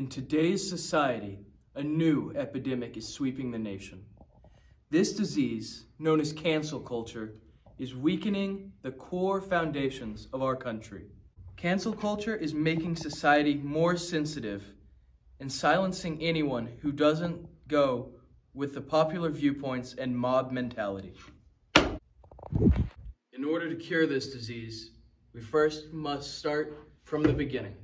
In today's society, a new epidemic is sweeping the nation. This disease, known as cancel culture, is weakening the core foundations of our country. Cancel culture is making society more sensitive and silencing anyone who doesn't go with the popular viewpoints and mob mentality. In order to cure this disease, we first must start from the beginning.